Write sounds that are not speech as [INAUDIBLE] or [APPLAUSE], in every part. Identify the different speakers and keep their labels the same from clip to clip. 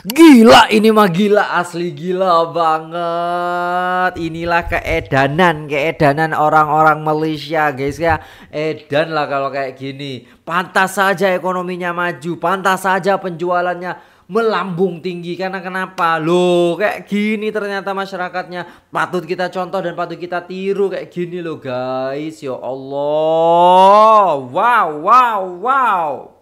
Speaker 1: Gila ini mah gila asli gila banget. Inilah keedanan, keedanan orang-orang Malaysia, guys ya. Edan lah kalau kayak gini. Pantas saja ekonominya maju, pantas saja penjualannya melambung tinggi karena kenapa? Loh, kayak gini ternyata masyarakatnya patut kita contoh dan patut kita tiru kayak gini loh, guys. Ya Allah. Wow, wow, wow.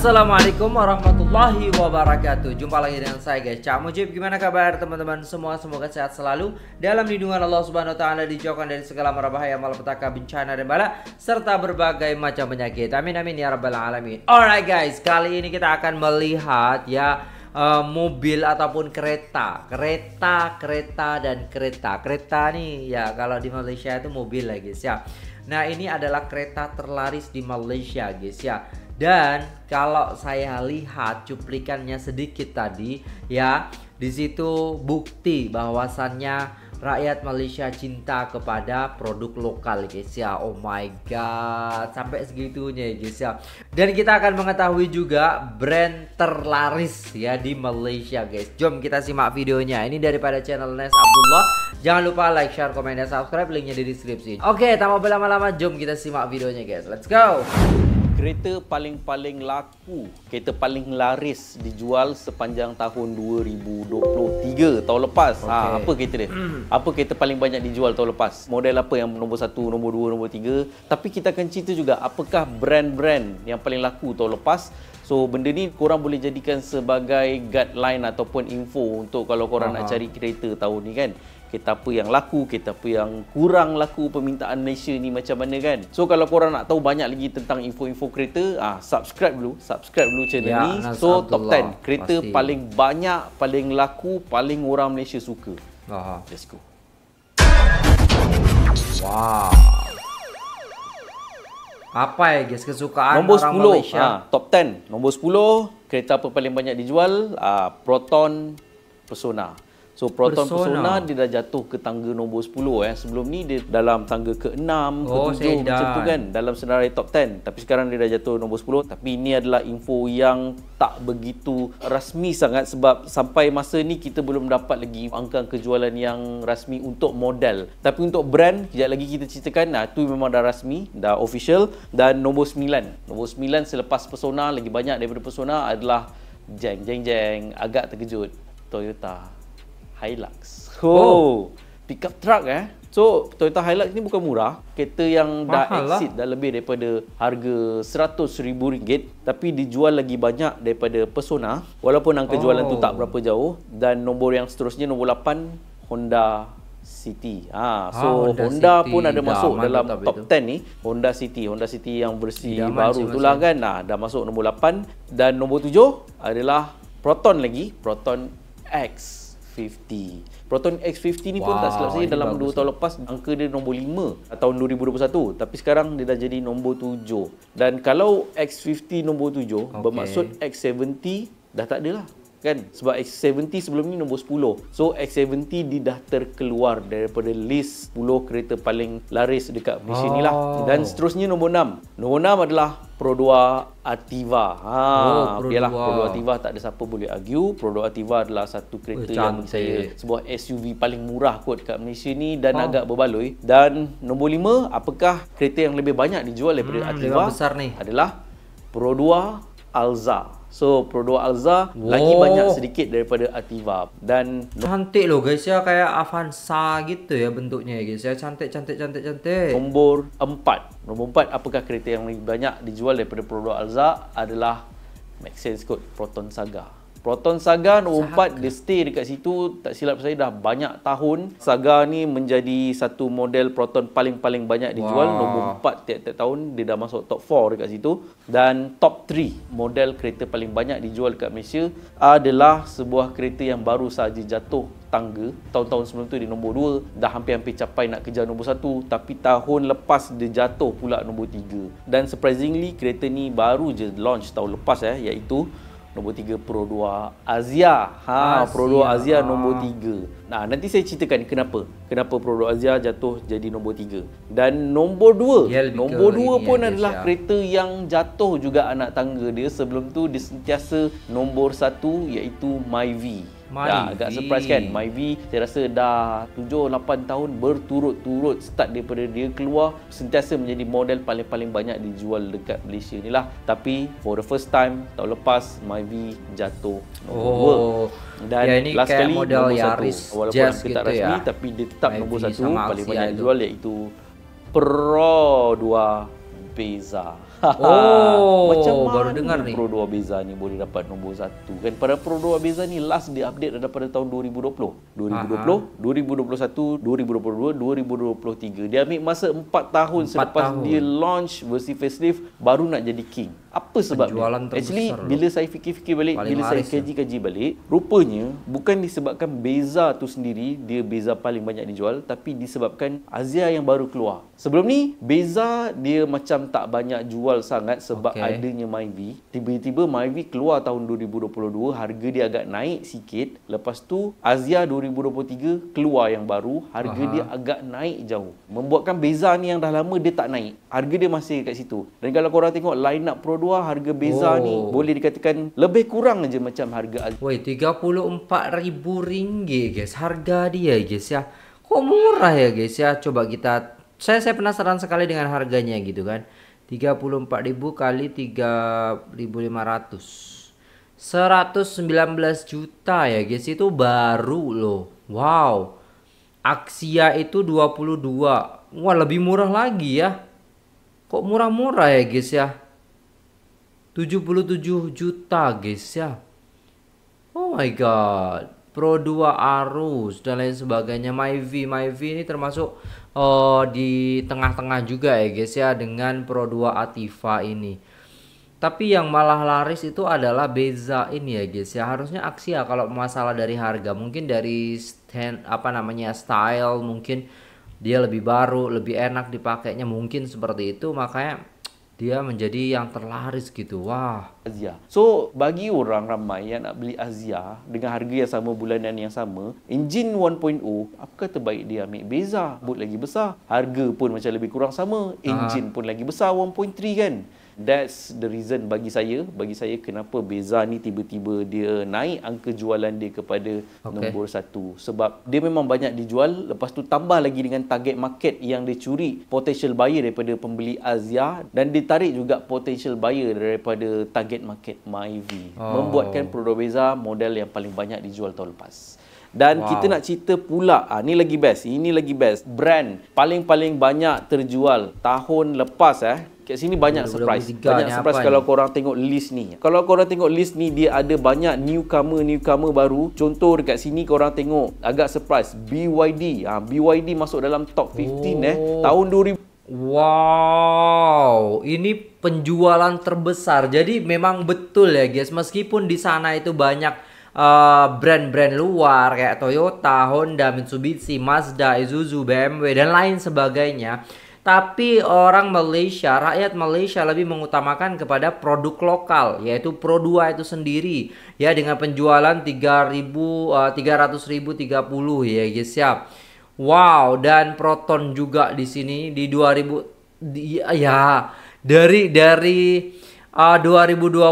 Speaker 1: Assalamualaikum warahmatullahi wabarakatuh. Jumpa lagi dengan saya guys. Cak Mujib Gimana kabar teman-teman? Semua Semoga sehat selalu Dalam lindungan Allah subhanahu wa ta'ala Dijauhkan dari segala marabahaya Malapetaka bencana dan bala Serta berbagai macam penyakit. Amin amin ya rabbal alamin. Alright guys Kali ini kita akan melihat ya uh, Mobil ataupun kereta. Kereta, kereta dan kereta. Kereta nih ya Kalau di Malaysia itu mobil lah guys ya. Nah ini adalah kereta terlaris di Malaysia guys ya dan kalau saya lihat cuplikannya sedikit tadi ya, di situ bukti bahwasannya rakyat Malaysia cinta kepada produk lokal guys ya. Oh my god, sampai segitunya guys ya. Dan kita akan mengetahui juga brand terlaris ya di Malaysia guys. Jom kita simak videonya. Ini daripada channel Nes Abdullah. Jangan lupa like, share, komen, dan subscribe. Linknya di deskripsi. Oke, tanpa berlama-lama, jom kita simak videonya guys. Let's go
Speaker 2: kereta paling-paling laku, kereta paling laris dijual sepanjang tahun 2023 tahun lepas. Okay. Ha, apa kereta dia? [CLEARS THROAT] Apa kereta paling banyak dijual tahun lepas? Model apa yang nombor satu, nombor dua, nombor tiga? Tapi kita akan cerita juga apakah brand-brand yang paling laku tahun lepas So benda ni korang boleh jadikan sebagai guideline ataupun info untuk kalau korang Aha. nak cari kereta tahun ni kan kereta apa yang laku, kereta apa yang kurang laku permintaan Malaysia ni macam mana kan. So kalau korang nak tahu banyak lagi tentang info-info kereta, ah subscribe dulu, subscribe dulu channel ya, ni. So top 10 kereta pasti. paling banyak, paling laku, paling orang Malaysia suka. Aha. Let's go.
Speaker 1: Wow. Apa ya guys kesukaan
Speaker 2: nombor
Speaker 1: orang
Speaker 2: 10,
Speaker 1: Malaysia? Ha,
Speaker 2: top 10. Nombor 10, kereta apa paling banyak dijual? Ah, Proton Persona. So Proton Persona. Persona dia dah jatuh ke tangga nombor 10 eh. Sebelum ni dia dalam tangga ke-6, oh, ke-7 macam tu kan dalam senarai top 10. Tapi sekarang dia dah jatuh nombor 10. Tapi ini adalah info yang tak begitu rasmi sangat sebab sampai masa ni kita belum dapat lagi angka kejualan yang rasmi untuk model. Tapi untuk brand, kejap lagi kita ceritakan. Nah, tu memang dah rasmi, dah official dan nombor 9. Nombor 9 selepas Persona lagi banyak daripada Persona adalah jeng jeng jeng agak terkejut Toyota Hilux. Oh, oh. pickup truck eh. So, Toyota Hilux ni bukan murah. Kereta yang Mahal dah lah. exceed dah lebih daripada harga RM100,000 tapi dijual lagi banyak daripada Persona walaupun angka oh. jualan tu tak berapa jauh dan nombor yang seterusnya nombor 8 Honda City. Ha, so ha, Honda, Honda pun ada masuk dah dalam top itu. 10 ni. Honda City, Honda City yang bersih dah baru itulah kan. Nah, dah masuk nombor 8 dan nombor 7 adalah Proton lagi, Proton X 50. Proton X50 ni pun wow, tak silap saya dalam 2 tahun lepas angka dia nombor 5 tahun 2021 tapi sekarang dia dah jadi nombor 7. Dan kalau X50 nombor 7 okay. bermaksud X70 dah tak ada lah kan sebab X70 sebelum ni nombor 10 so X70 dia dah terkeluar daripada list 10 kereta paling laris dekat Malaysia oh. ni lah dan seterusnya nombor 6 nombor 6 adalah Pro 2 Ativa. Ha, oh, Pro biarlah 2. Pro 2 Ativa tak ada siapa boleh argue. Pro 2 Ativa adalah satu kereta oh, yang saya sebuah SUV paling murah kot dekat Malaysia ni dan oh. agak berbaloi. Dan nombor 5, apakah kereta yang lebih banyak dijual daripada hmm, Ativa?
Speaker 1: besar ni.
Speaker 2: Adalah Pro 2 Alza. So Pro 2 Alza wow. lagi banyak sedikit daripada Ativa dan
Speaker 1: cantik loh guys ya kayak Avanza gitu ya bentuknya ya guys ya cantik cantik cantik cantik.
Speaker 2: Nombor 4. Nombor 4 apakah kereta yang lebih banyak dijual daripada Pro 2 Alza adalah sense kot Proton Saga. Proton Saga nombor Saga. 4 dia stay dekat situ tak silap saya dah banyak tahun. Saga ni menjadi satu model Proton paling-paling banyak dijual wow. nombor 4 tiap-tiap tahun. Dia dah masuk top 4 dekat situ. Dan top 3 model kereta paling banyak dijual dekat Malaysia adalah sebuah kereta yang baru saja jatuh tangga. Tahun-tahun sebelum tu di nombor 2 dah hampir-hampir capai nak kejar nombor 1 tapi tahun lepas dia jatuh pula nombor 3 dan surprisingly kereta ni baru je launch tahun lepas eh iaitu Nombor 3 Pro 2 Azia. Ha,
Speaker 1: Azia.
Speaker 2: Pro 2 Azia nombor 3. Nah, nanti saya ceritakan kenapa. Kenapa Pro 2 Azia jatuh jadi nombor 3. Dan nombor 2,
Speaker 1: Dia lebih
Speaker 2: nombor
Speaker 1: ke
Speaker 2: 2
Speaker 1: ini
Speaker 2: pun
Speaker 1: ya,
Speaker 2: adalah
Speaker 1: Syah.
Speaker 2: kereta yang jatuh juga anak tangga dia. Sebelum tu dia sentiasa nombor 1 iaitu Myvi. Ya, agak
Speaker 1: Myvi.
Speaker 2: surprise kan Myvi saya rasa dah 7-8 tahun berturut-turut start daripada dia keluar sentiasa menjadi model paling-paling banyak dijual dekat Malaysia ni lah tapi for the first time tahun lepas Myvi jatuh
Speaker 1: Oh.
Speaker 2: dan
Speaker 1: Ya, ini
Speaker 2: last kali
Speaker 1: model
Speaker 2: nombor
Speaker 1: Yaris
Speaker 2: satu walaupun
Speaker 1: Jazz
Speaker 2: angka tak
Speaker 1: gitu
Speaker 2: rasmi
Speaker 1: ya.
Speaker 2: tapi dia tetap
Speaker 1: Myvi
Speaker 2: nombor satu paling banyak
Speaker 1: itu.
Speaker 2: dijual iaitu Pro 2 Beza [LAUGHS]
Speaker 1: Oh,
Speaker 2: Macam
Speaker 1: baru
Speaker 2: mana
Speaker 1: dengar nih.
Speaker 2: Pro 2 Beza ni boleh dapat nombor satu kan? Pada Pro 2 Beza ni last dia update adalah pada tahun 2020 2020 2021 2022 2023 dia ambil masa 4 tahun selepas
Speaker 1: tahun.
Speaker 2: dia launch versi facelift baru nak jadi king apa sebabnya?
Speaker 1: Penjualan terbesar
Speaker 2: actually
Speaker 1: loh.
Speaker 2: bila saya fikir-fikir balik
Speaker 1: Paling
Speaker 2: bila saya kaji-kaji balik rupanya bukan disebabkan Beza tu sendiri dia Beza paling banyak dijual tapi disebabkan Azia yang baru keluar. Sebelum ni Beza dia macam tak banyak jual sangat sebab okay. adanya Myvi tiba-tiba Myvi keluar tahun 2022 harga dia agak naik sikit. Lepas tu Azia 2023 keluar yang baru harga
Speaker 1: Aha.
Speaker 2: dia agak naik jauh. Membuatkan Beza ni yang dah lama dia tak naik. Harga dia masih kat situ. Dan kalau korang tengok line up Pro 2 harga Beza
Speaker 1: Oh.
Speaker 2: ni boleh dikatakan lebih kurang aja macam harga
Speaker 1: Woi, RM34.000 guys harga dia guys ya. Kok murah ya guys ya? Coba kita saya saya penasaran sekali dengan harganya gitu kan. 34.000 kali 3.500. 119 juta ya guys itu baru loh. Wow. Axia itu 22. Wah, lebih murah lagi ya. Kok murah-murah ya guys ya? 77 juta guys ya. Oh my god. Pro 2 Arus dan lain sebagainya. Myvi, Myvi ini termasuk eh, di tengah-tengah juga ya guys ya dengan Pro 2 Ativa ini. Tapi yang malah laris itu adalah Beza ini ya guys ya. Harusnya Axia kalau masalah dari harga, mungkin dari stand apa namanya style mungkin dia lebih baru, lebih enak dipakainya mungkin seperti itu makanya dia menjadi yang terlaris gitu. Wah.
Speaker 2: Azia. So bagi orang ramai yang nak beli Azia dengan harga yang sama bulanan yang sama, enjin 1.0, apakah terbaik dia ambil Beza? Boot lagi besar. Harga pun macam lebih kurang sama, enjin pun lagi besar 1.3 kan. That's the reason bagi saya, bagi saya kenapa Beza ni tiba-tiba dia naik angka jualan dia kepada okay. nombor satu. Sebab dia memang banyak dijual, lepas tu tambah lagi dengan target market yang dia curi potential buyer daripada pembeli Azia dan ditarik juga potential buyer daripada target market Myvi.
Speaker 1: Oh.
Speaker 2: Membuatkan Pro Beza model yang paling banyak dijual tahun lepas. Dan Wow. kita nak cerita pula, ah, ni lagi best, ini lagi best. Brand paling-paling banyak terjual tahun lepas eh. Kat sini banyak
Speaker 1: 2023
Speaker 2: surprise.
Speaker 1: ni
Speaker 2: Banyak
Speaker 1: apa
Speaker 2: surprise
Speaker 1: ni?
Speaker 2: kalau korang tengok list ni. Kalau korang tengok list ni dia ada banyak newcomer-newcomer baru. Contoh dekat sini korang tengok agak surprise BYD. Ah BYD masuk dalam top 15 eh
Speaker 1: Oh.
Speaker 2: tahun 2000
Speaker 1: Wow, ini penjualan terbesar. Jadi memang betul ya guys, meskipun di sana itu banyak eh, brand-brand luar kayak Toyota, Honda, Mitsubishi, Mazda, Isuzu, BMW dan lain sebagainya. Tapi orang Malaysia, rakyat Malaysia lebih mengutamakan kepada produk lokal yaitu Pro 2 itu sendiri ya dengan penjualan 3000 eh, 300.000 30 ya guys ya. Wow, dan Proton juga di sini di 2000 di, ya dari dari uh, 2022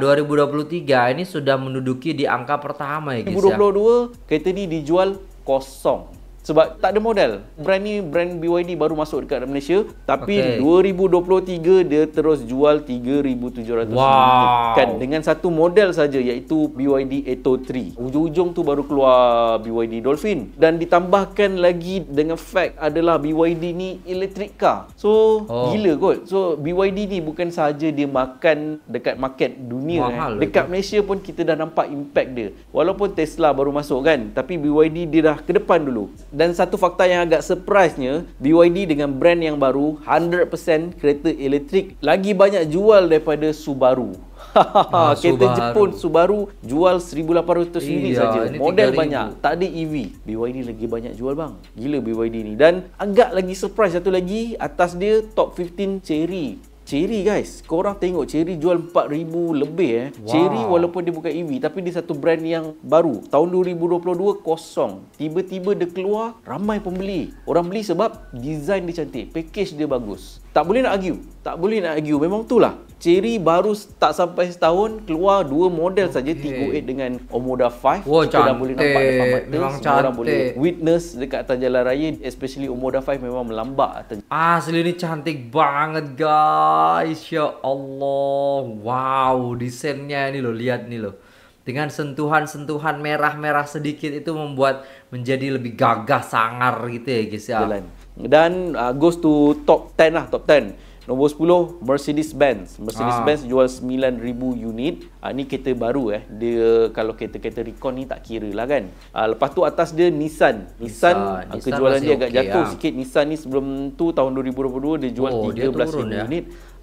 Speaker 1: 2023 ini sudah menduduki di angka pertama ya guys ya.
Speaker 2: 2022 kereta ni dijual kosong. Sebab tak ada model. Brand ni brand BYD baru masuk dekat Malaysia tapi
Speaker 1: Okey.
Speaker 2: 2023 dia terus jual 3700
Speaker 1: Wow.
Speaker 2: kan dengan satu model saja iaitu BYD Atto 3. Ujung-ujung tu baru keluar BYD Dolphin dan ditambahkan lagi dengan fact adalah BYD ni electric car. So
Speaker 1: Oh.
Speaker 2: gila kot. So BYD ni bukan sahaja dia makan dekat market dunia
Speaker 1: Mahal
Speaker 2: eh. Dekat Malaysia pun kita dah nampak impact dia. Walaupun Tesla baru masuk kan, tapi BYD dia dah ke depan dulu. Dan satu fakta yang agak surprise-nya, BYD dengan brand yang baru, 100% kereta elektrik lagi banyak jual daripada Subaru. [LAUGHS]
Speaker 1: Ah,
Speaker 2: kereta
Speaker 1: Subaru.
Speaker 2: Jepun Subaru jual 1800 unit saja. Model
Speaker 1: 3,000.
Speaker 2: banyak, tak ada EV. BYD lagi banyak jual bang. Gila BYD ni. Dan agak lagi surprise satu lagi, atas dia top 15 Cherry. Cherry guys, korang tengok Cherry jual 4000 lebih eh. Wow. Cherry walaupun dia bukan EV tapi dia satu brand yang baru. Tahun 2022 kosong. Tiba-tiba dia keluar, ramai pembeli. Orang beli sebab design dia cantik, package dia bagus. Tak boleh nak argue. Tak boleh nak argue. Memang itulah. Cherry baru tak sampai setahun keluar dua model okay. saja Tiggo 8 dengan Omoda 5.
Speaker 1: Wow, kita cantik. dah boleh nampak depan mata. Memang Semua cantik. orang boleh
Speaker 2: witness dekat atas jalan raya especially Omoda 5 memang melambak atas.
Speaker 1: Asli ni cantik banget guys. Ya Allah. Wow, desainnya ni lo lihat ni lo. Dengan sentuhan-sentuhan merah-merah sedikit itu membuat menjadi lebih gagah sangar gitu ya guys ya. Jalan.
Speaker 2: Dan uh, goes to top 10 lah, top 10. Nombor 10 Mercedes-Benz. Mercedes-Benz ah. jual 9000 unit. Ah ni kereta baru eh. Dia kalau kereta-kereta Recon ni tak kira lah kan. Ah lepas tu atas dia Nissan. Nissan, Nissan angka Nissan jualan dia agak okay jatuh lah. sikit. Nissan ni sebelum tu tahun 2022 dia jual oh, 13000 ya.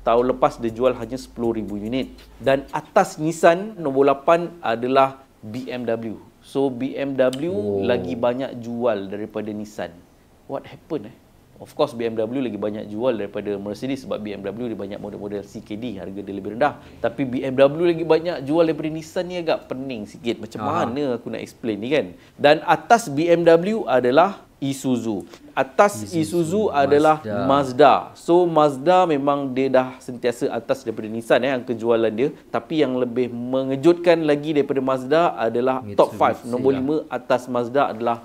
Speaker 2: Tahun lepas dia jual hanya 10000 unit. Dan atas Nissan nombor 8 adalah BMW. So BMW oh. lagi banyak jual daripada Nissan what happened eh? Of course BMW lagi banyak jual daripada Mercedes sebab BMW dia banyak model-model CKD harga dia lebih rendah. Tapi BMW lagi banyak jual daripada Nissan ni agak pening sikit. Macam Aha. mana aku nak explain ni kan? Dan atas BMW adalah Isuzu. Atas Isuzu, Isuzu adalah Mazda. Mazda. So Mazda memang dia dah sentiasa atas daripada Nissan eh angka jualan dia. Tapi yang lebih mengejutkan lagi daripada Mazda adalah Mitsubishi top 5. Nombor 5 atas Mazda adalah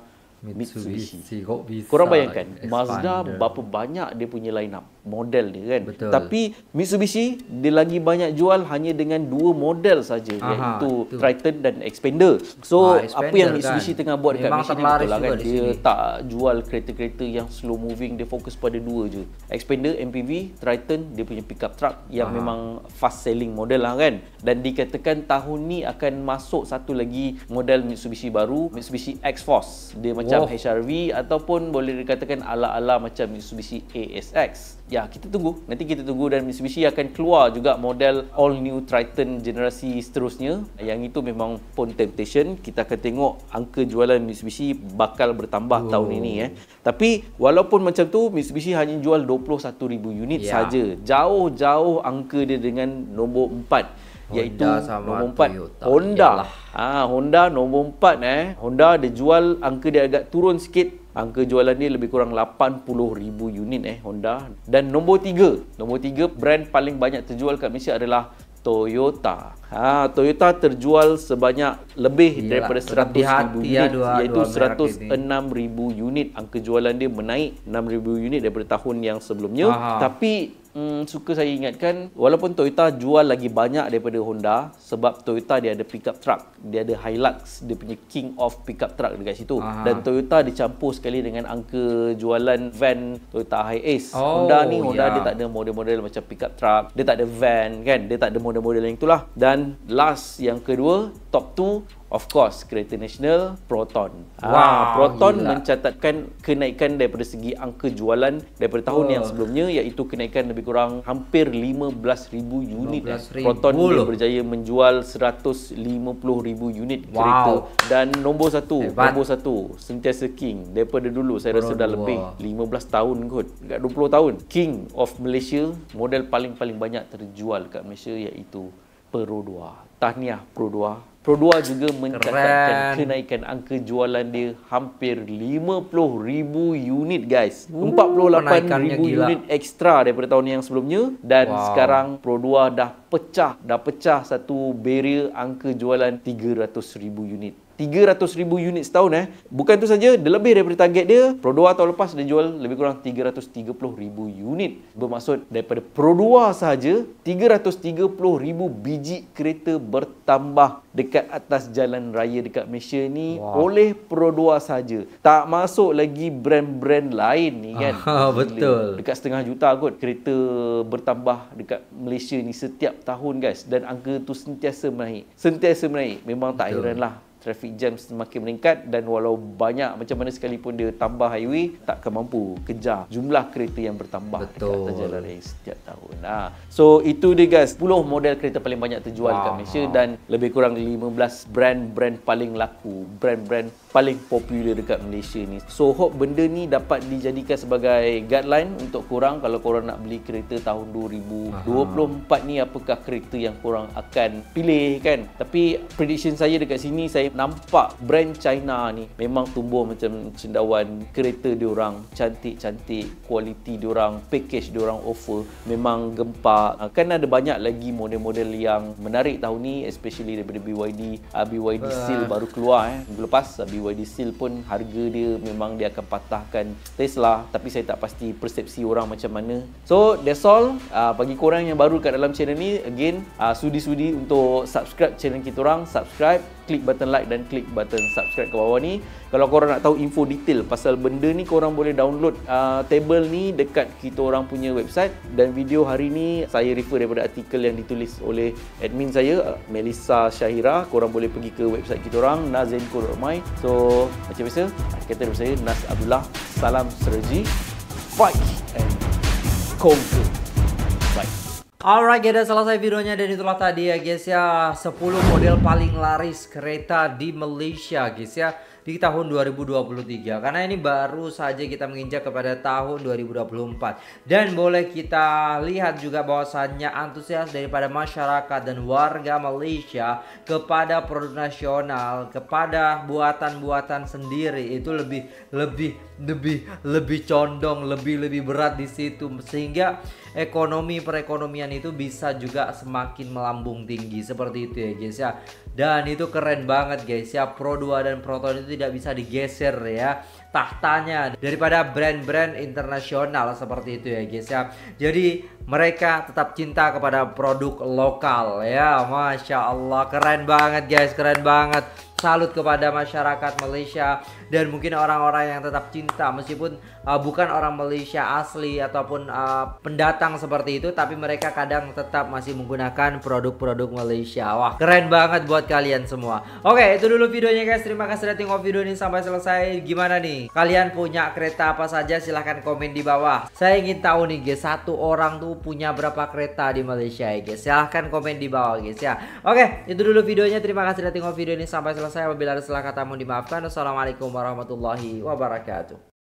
Speaker 2: Mitsubishi. Mitsubishi. Korang bayangkan Expander. Mazda berapa banyak dia punya line up model dia kan. Betul. Tapi Mitsubishi dia lagi banyak jual hanya dengan dua model saja iaitu itu. Triton dan Expander. So ha, Expander apa yang Mitsubishi kan. tengah buat dekat Mitsubishi ni betul lah kan. Dia sini. tak jual kereta-kereta yang slow moving, dia fokus pada dua je. Expander MPV, Triton dia punya pickup truck yang Aha. memang fast selling model lah kan. Dan dikatakan tahun ni akan masuk satu lagi model Mitsubishi baru, Mitsubishi X-Force. Dia macam oh. HRV ataupun boleh dikatakan ala-ala macam Mitsubishi ASX. Ya, kita tunggu. Nanti kita tunggu dan Mitsubishi akan keluar juga model all new Triton generasi seterusnya. Yang itu memang pun temptation. Kita akan tengok angka jualan Mitsubishi bakal bertambah oh. tahun ini eh. Tapi walaupun macam tu Mitsubishi hanya jual 21,000 unit ya. saja. Jauh-jauh angka dia dengan nombor 4 iaitu nombor 4 Toyota. Honda. Ah ha, Honda nombor 4 eh. Honda dia jual angka dia agak turun sikit Angka jualan dia lebih kurang 80,000 unit eh Honda. Dan nombor tiga, nombor tiga brand paling banyak terjual kat Malaysia adalah Toyota. Ha, Toyota terjual sebanyak lebih Yalah, daripada 100,000 unit ya, dua, iaitu 106,000 unit. Angka jualan dia menaik 6,000 unit daripada tahun yang sebelumnya. Aha. Tapi hmm, suka saya ingatkan walaupun Toyota jual lagi banyak daripada Honda sebab Toyota dia ada pickup truck. Dia ada Hilux dia punya king of pickup truck dekat situ. Aha. dan Toyota dicampur sekali dengan angka jualan van Toyota Hiace oh, Honda ni Honda yeah. dia tak ada model-model macam pickup truck. Dia tak ada van kan? Dia tak ada model-model yang itulah. Dan last yang kedua top 2 Of course, kereta nasional Proton. Ah, wow, ha, Proton gila. mencatatkan kenaikan daripada segi angka jualan daripada tahun oh. yang sebelumnya iaitu kenaikan lebih kurang hampir 15,000 unit. 15, eh. Proton dia berjaya menjual 150,000 unit wow. kereta dan nombor satu, Hebat. nombor satu sentiasa king daripada dulu saya rasa dah lebih 15 tahun kot, dekat 20 tahun. King of Malaysia, model paling-paling banyak terjual kat Malaysia iaitu Pro 2. Tahniah Pro 2 Pro2 juga mencatatkan kenaikan angka jualan dia hampir 50,000 unit guys. 48,000 unit ekstra daripada tahun yang sebelumnya dan wow. sekarang Pro2 dah pecah, dah pecah satu barrier angka jualan 300,000 unit. 300,000 unit setahun eh. Bukan tu saja, dia lebih daripada target dia. Pro 2 tahun lepas dia jual lebih kurang 330,000 unit. Bermaksud daripada Pro 2 sahaja 330,000 biji kereta bertambah dekat atas jalan raya dekat Malaysia ni wow. oleh Pro 2 saja. Tak masuk lagi brand-brand lain ni kan. [LAUGHS]
Speaker 1: Ah, betul.
Speaker 2: Dekat setengah juta kot kereta bertambah dekat Malaysia ni setiap tahun guys dan angka tu sentiasa menaik. Sentiasa menaik. Memang tak heranlah traffic jam semakin meningkat dan walau banyak macam mana sekalipun dia tambah highway takkan mampu kejar jumlah kereta yang bertambah
Speaker 1: Betul.
Speaker 2: dekat atas jalan raya setiap tahun. Ha. So itu dia guys 10 model kereta paling banyak terjual wow. dekat Malaysia dan lebih kurang 15 brand-brand paling laku, brand-brand paling popular dekat Malaysia ni. So hope benda ni dapat dijadikan sebagai guideline untuk korang kalau korang nak beli kereta tahun 2024 Aha. ni apakah kereta yang korang akan pilih kan. Tapi prediction saya dekat sini saya nampak brand China ni memang tumbuh macam cendawan kereta diorang cantik-cantik, kualiti diorang, package diorang offer memang gempak. Ah, kan ada banyak lagi model-model yang menarik tahun ni especially daripada BYD. Uh, BYD Seal baru keluar eh. Minggu lepas uh, BYD Seal pun harga dia memang dia akan patahkan Tesla tapi saya tak pasti persepsi orang macam mana. So that's all. Uh, bagi korang yang baru kat dalam channel ni again uh, sudi-sudi untuk subscribe channel kita orang, subscribe, klik button like dan klik button subscribe ke bawah ni. Kalau korang nak tahu info detail pasal benda ni korang boleh download uh, table ni dekat kita orang punya website dan video hari ni saya refer daripada artikel yang ditulis oleh admin saya uh, Melissa Syahira. Korang boleh pergi ke website kita orang nazenco.my. So macam biasa, kata daripada saya Nas Abdullah. Salam Sergi. Fight and conquer.
Speaker 1: Alright guys, selesai videonya dan itulah tadi ya guys ya. 10 model paling laris kereta di Malaysia guys ya di tahun 2023 karena ini baru saja kita menginjak kepada tahun 2024 dan boleh kita lihat juga bahwasannya antusias daripada masyarakat dan warga Malaysia kepada produk nasional kepada buatan-buatan sendiri itu lebih lebih lebih lebih condong lebih lebih berat di situ. Sehingga ekonomi perekonomian itu bisa juga semakin melambung tinggi. Seperti itu ya guys ya. Dan itu keren banget guys ya. Pro 2 dan Proton itu tidak bisa digeser ya tahtanya daripada brand-brand internasional. Seperti itu ya guys ya. Jadi mereka tetap cinta kepada produk lokal ya. Masya Allah keren banget guys keren banget salut kepada masyarakat Malaysia dan mungkin orang-orang yang tetap cinta meskipun uh, bukan orang Malaysia asli ataupun uh, pendatang seperti itu tapi mereka kadang tetap masih menggunakan produk-produk Malaysia. Wah, keren banget buat kalian semua. Oke, itu dulu videonya guys. Terima kasih sudah tengok video ini sampai selesai. Gimana nih? Kalian punya kereta apa saja? Silahkan komen di bawah. Saya ingin tahu nih guys, satu orang tuh punya berapa kereta di Malaysia ya guys. Silahkan komen di bawah guys ya. Oke, itu dulu videonya. Terima kasih sudah tengok video ini sampai selesai selesai. Apabila ada salah kata mohon dimaafkan. Wassalamualaikum warahmatullahi wabarakatuh.